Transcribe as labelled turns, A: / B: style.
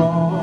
A: wrong.